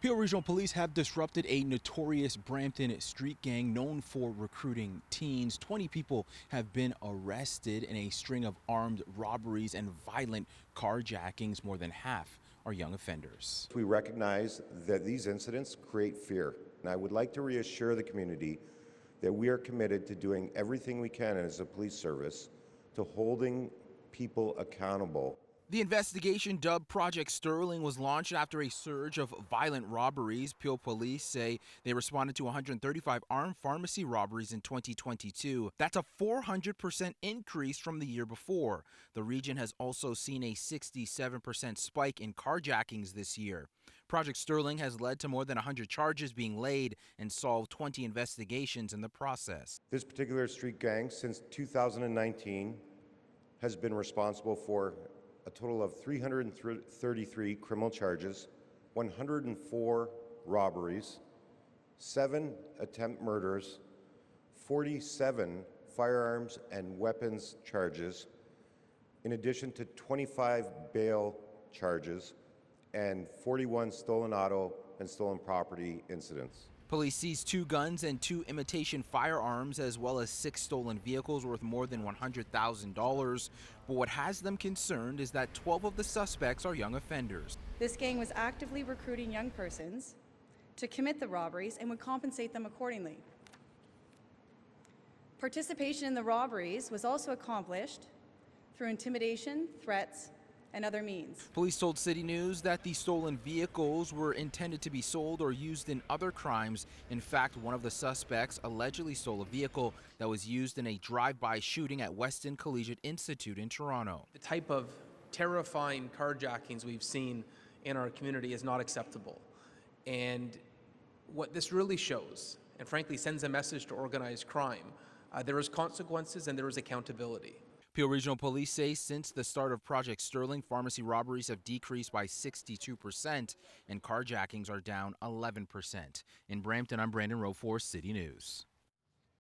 Peel Regional Police have disrupted a notorious Brampton street gang known for recruiting teens. 20 people have been arrested in a string of armed robberies and violent carjackings. More than half are young offenders. We recognize that these incidents create fear, and I would like to reassure the community that we are committed to doing everything we can as a police service to holding people accountable the investigation, dubbed Project Sterling, was launched after a surge of violent robberies. Peel police say they responded to 135 armed pharmacy robberies in 2022. That's a 400% increase from the year before. The region has also seen a 67% spike in carjackings this year. Project Sterling has led to more than 100 charges being laid and solved 20 investigations in the process. This particular street gang, since 2019, has been responsible for a total of 333 criminal charges, 104 robberies, seven attempt murders, 47 firearms and weapons charges, in addition to 25 bail charges and 41 stolen auto and stolen property incidents. Police seized two guns and two imitation firearms, as well as six stolen vehicles worth more than $100,000. But what has them concerned is that 12 of the suspects are young offenders. This gang was actively recruiting young persons to commit the robberies and would compensate them accordingly. Participation in the robberies was also accomplished through intimidation, threats, and other means. Police told City News that the stolen vehicles were intended to be sold or used in other crimes. In fact, one of the suspects allegedly stole a vehicle that was used in a drive-by shooting at Weston Collegiate Institute in Toronto. The type of terrifying carjackings we've seen in our community is not acceptable. And what this really shows, and frankly sends a message to organized crime, uh, there is consequences and there is accountability. Peel Regional Police say since the start of Project Sterling, pharmacy robberies have decreased by 62% and carjackings are down 11%. In Brampton, I'm Brandon Rowe for City News.